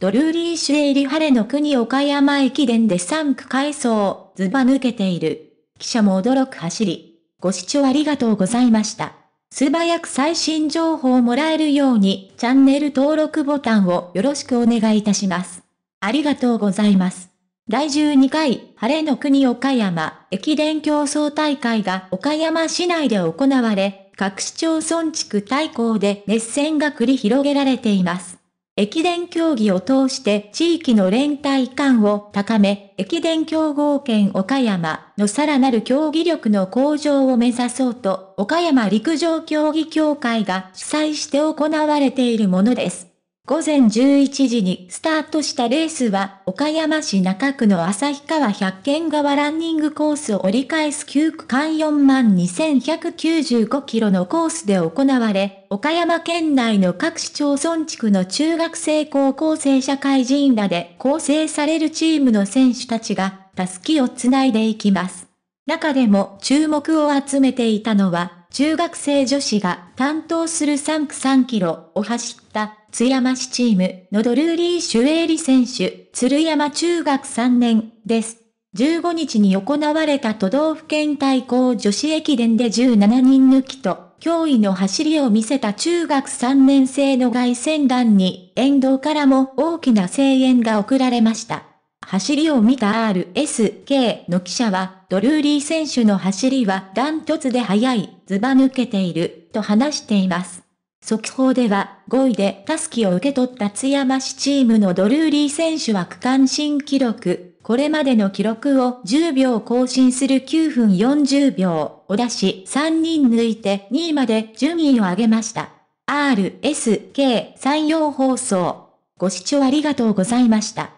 ドルーリーシュエリ晴れの国岡山駅伝で3区回走、ずば抜けている。記者も驚く走り。ご視聴ありがとうございました。素早く最新情報をもらえるように、チャンネル登録ボタンをよろしくお願いいたします。ありがとうございます。第12回、晴れの国岡山、駅伝競争大会が岡山市内で行われ、各市町村地区対抗で熱戦が繰り広げられています。駅伝競技を通して地域の連帯感を高め、駅伝競合圏岡山のさらなる競技力の向上を目指そうと、岡山陸上競技協会が主催して行われているものです。午前11時にスタートしたレースは、岡山市中区の旭川百軒川ランニングコースを折り返す9区間4万2195キロのコースで行われ、岡山県内の各市町村地区の中学生高校生社会人らで構成されるチームの選手たちが、たすきをつないでいきます。中でも注目を集めていたのは、中学生女子が担当する3区3キロを走った津山市チームのドルーリー・シュエーリ選手、鶴山中学3年です。15日に行われた都道府県対抗女子駅伝で17人抜きと、驚異の走りを見せた中学3年生の外戦団に、沿道からも大きな声援が送られました。走りを見た RSK の記者は、ドルーリー選手の走りはダントツで速い、ずば抜けている、と話しています。速報では、5位でタスキを受け取った津山市チームのドルーリー選手は区間新記録、これまでの記録を10秒更新する9分40秒を出し、3人抜いて2位まで順位を上げました。RSK 山陽放送。ご視聴ありがとうございました。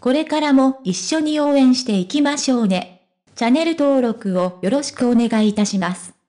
これからも一緒に応援していきましょうね。チャンネル登録をよろしくお願いいたします。